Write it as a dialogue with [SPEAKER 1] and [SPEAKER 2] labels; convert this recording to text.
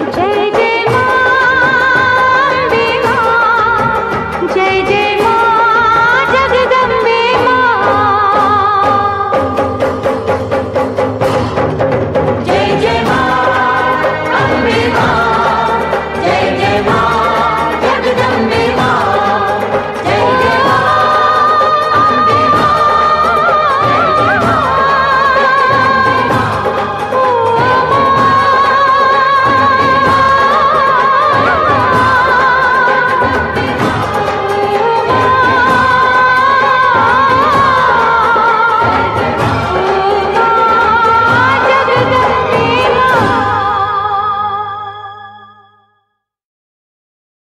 [SPEAKER 1] Okay.